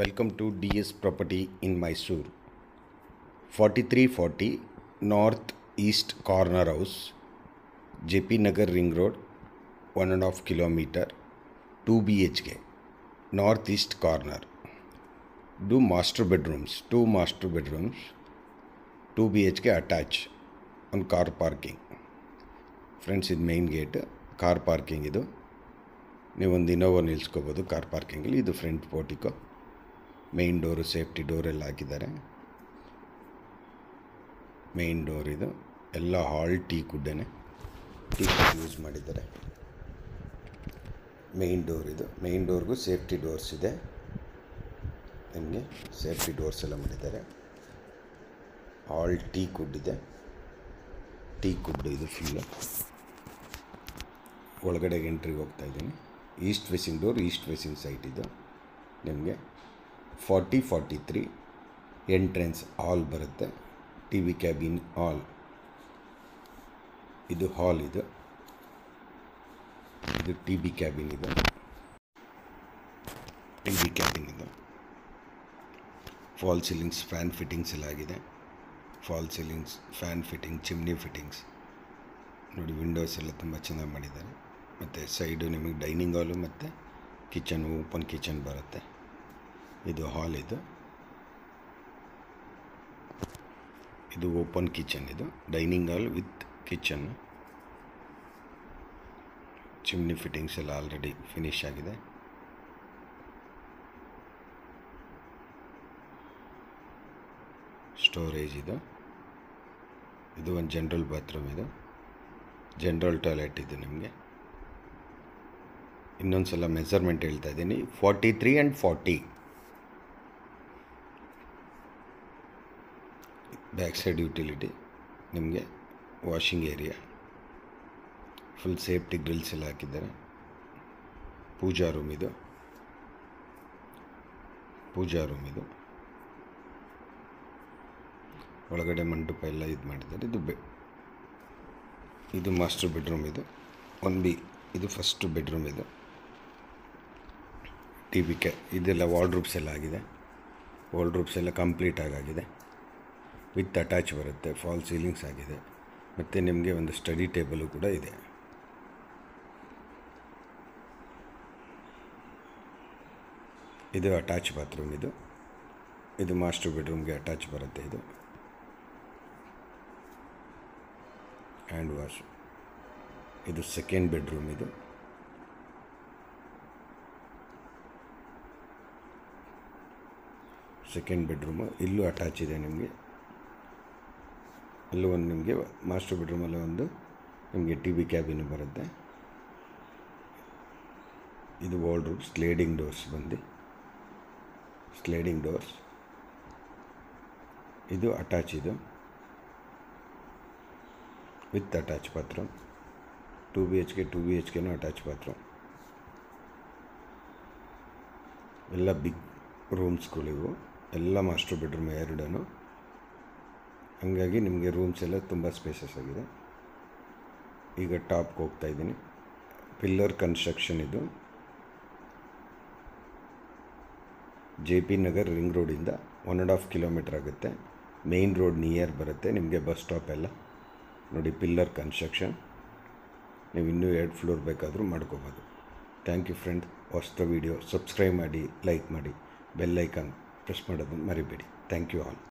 friends, welcome to DS Property in Mysore. 4340 North East Corner House, JP Nagar Ring Road, one and a half kilometer, 2 BHK, Northeast Corner. Do master bedrooms, two master bedrooms, 2 BHK attached on car parking. Friends ಇದು main gate car parking ಇದು ನೀವು ಒಂದು Innova ನಿಲ್ಸ್ಕೋಬೋದು car ಪಾರ್ಕಿಂಗಲ್ಲಿ ಇದು front portico main door safety door ಎಲ್ಲ ಹಾಕಿದ್ದಾರೆ. Main door ಇದು. ಎಲ್ಲ hall teak ಕುಡ್ಡೇನೆ. ಟೀ ಕುಡ್ ಯೂಸ್ ಮಾಡಿದ್ದಾರೆ. ಮೇನ್ ಡೋರ್ ಇದು. ಮೇನ್ ಡೋರ್ಗೂ ಸೇಫ್ಟಿ ಡೋರ್ಸ್ ಇದೆ. ನಿಮಗೆ ಸೇಫ್ಟಿ ಡೋರ್ಸ್ ಎಲ್ಲ ಮಾಡಿದ್ದಾರೆ. ಹಾಲ್ ಟೀ ಕುಡ್ ಇದೆ ಟೀ ಕುಡ್ ಇದು ಫುಲ್ಲು ಒಳಗಡೆಗೆ ಎಂಟ್ರಿಗೆ ಹೋಗ್ತಾ ಇದ್ದೀನಿ. East facing door east facing site ಇದು. ನಿಮಗೆ forty forty three entrance hall ಬರುತ್ತೆ. T V cabin hall. ಇದು ಹಾಲ್ ಇದು. ಇದು ಟಿ ಬಿ ಕ್ಯಾಬಿನ್ ಇದು. ಟಿ ವಿ ಕ್ಯಾಬಿನ್ ಇದು. ಫಾಲ್ ಸೀಲಿಂಗ್ಸ್, ಫ್ಯಾನ್ ಫಿಟ್ಟಿಂಗ್ಸ್ ಎಲ್ಲ ಆಗಿದೆ. Fall ceilings, fan fitting, chimney fittings. ನೋಡಿ ವಿಂಡೋಸ್ ಎಲ್ಲ ತುಂಬ ಚೆನ್ನಾಗಿ ಮಾಡಿದ್ದಾರೆ. ಮತ್ತು ಸೈಡು ನಿಮಗೆ ಡೈನಿಂಗ್ ಹಾಲು ಮತ್ತು ಕಿಚನ್, ಓಪನ್ ಕಿಚನ್ ಬರುತ್ತೆ. ಇದು ಹಾಲ್ ಇದು. ಇದು ಓಪನ್ ಕಿಚನ್ ಇದು. Dining hall with kitchen chimney fittings ಎಲ್ಲ ಆಲ್ರೆಡಿ ಫಿನಿಶ್ ಆಗಿದೆ. ಸ್ಟೋರೇಜ್ ಇದು. ಇದು ಒಂದು ಜನ್ರಲ್ ಬಾತ್ರೂಮ್ ಇದು. ಜನ್ರಲ್ ಟಾಯ್ಲೆಟ್ ಇದು ನಿಮಗೆ. ಇನ್ನೊಂದು ಸಲ ಮೆಸರ್ಮೆಂಟ್ ಹೇಳ್ತಾ ಇದ್ದೀನಿ. Forty three and forty back side utility, ನಿಮಗೆ washing area, full safety grills ಎಲ್ಲ ಹಾಕಿದ್ದಾರೆ. ಪೂಜಾ ರೂಮ್ ಇದು. ಪೂಜಾ ರೂಮ್ ಇದು. ಒಳಗಡೆ ಮಂಟಪ ಎಲ್ಲ ಇದು ಮಾಡಿದ್ದಾರೆ. ಇದು ಬೆ, ಇದು ಮಾಸ್ಟರ್ ಬೆಡ್ರೂಮ್ ಇದು. ಒನ್ ಬಿ, ಇದು ಫಸ್ಟ್ ಬೆಡ್ರೂಮ್ ಇದು. ಟಿ ವಿ ಕೆ, ಇದೆಲ್ಲ ವಾರ್ಡ್ರೂಬ್ಸ್ ಎಲ್ಲ ಆಗಿದೆ. ವಾರ್ಡ್ರೂಬ್ಸ್ ಎಲ್ಲ ಕಂಪ್ಲೀಟ್ ಆಗಿದೆ ವಿತ್ ಅಟ್ಯಾಚ್ ಬರುತ್ತೆ, ಫಾಲ್ ಸೀಲಿಂಗ್ಸ್ ಆಗಿದೆ. ಮತ್ತು ನಿಮಗೆ ಒಂದು ಸ್ಟಡಿ ಟೇಬಲು ಕೂಡ ಇದೆ. ಇದು ಅಟ್ಯಾಚ್ ಬಾತ್ರೂಮ್ ಇದು. ಇದು ಮಾಸ್ಟರ್ ಬೆಡ್ರೂಮ್ಗೆ ಅಟ್ಯಾಚ್ ಬರುತ್ತೆ ಇದು. Hand wash. ಇದು ಸೆಕೆಂಡ್ ಬೆಡ್ರೂಮ್ ಇದು. Second bedroom. ಇಲ್ಲೂ ಅಟ್ಯಾಚ್ ಇದೆ ನಿಮಗೆ. ಅಲ್ಲೂ ಒಂದು ನಿಮಗೆ ಮಾಸ್ಟರ್ ಬೆಡ್ರೂಮಲ್ಲಿ ಒಂದು ನಿಮಗೆ ಟಿ ವಿ ಕ್ಯಾಬಿನ್ ಬರುತ್ತೆ. ಇದು ವಾಲ್ ರೂಮ್ ಸ್ಲೇಡಿಂಗ್ ಡೋರ್ಸ್ ಬಂದು. Sliding doors. ಇದು ಅಟ್ಯಾಚ್ ಇದು. With attach bathroom. Two B H K, two B H ಕೆನೂ attach bathroom. ಎಲ್ಲ ಬಿಗ್ ರೂಮ್ಸ್ಗಳಿವು. ಎಲ್ಲ ಮಾಸ್ಟರ್ ಬೆಡ್ರೂಮ್ ಎರಡೂ ಹಾಗಾಗಿ ನಿಮಗೆ ರೂಮ್ಸ್ ಎಲ್ಲ ತುಂಬ ಸ್ಪೇಸಸ್ ಆಗಿದೆ. ಈಗ ಟಾಪ್ಗೆ ಹೋಗ್ತಾ ಇದ್ದೀನಿ. ಪಿಲ್ಲರ್ ಕನ್ಸ್ಟ್ರಕ್ಷನ್ ಇದು. ಜೆ ಪಿ ನಗರ್ ರಿಂಗ್ ರೋಡಿಂದ ಒನ್ ಆ್ಯಂಡ್ ಹಾಫ್ ಕಿಲೋಮೀಟರ್ ಆಗುತ್ತೆ. ಮೇಯ್ನ್ ರೋಡ್ ನಿಯರ್ ಬರುತ್ತೆ. ನಿಮಗೆ ಬಸ್ ಸ್ಟಾಪ್ ಎಲ್ಲ. ನೋಡಿ, ಪಿಲ್ಲರ್ ಕನ್ಸ್ಟ್ರಕ್ಷನ್. ನೀವು ಇನ್ನೂ ಎರಡು ಫ್ಲೋರ್ ಬೇಕಾದರೂ ಮಾಡ್ಕೋಬೋದು. Thank you friend. ಹೊಸ್ತ video. Subscribe ಮಾಡಿ, ಲೈಕ್ ಮಾಡಿ. ಬೆಲ್ ಐಕಾನ್ ಪ್ರೆಸ್ ಮಾಡೋದನ್ನು ಮರಿಬೇಡಿ. Thank you all.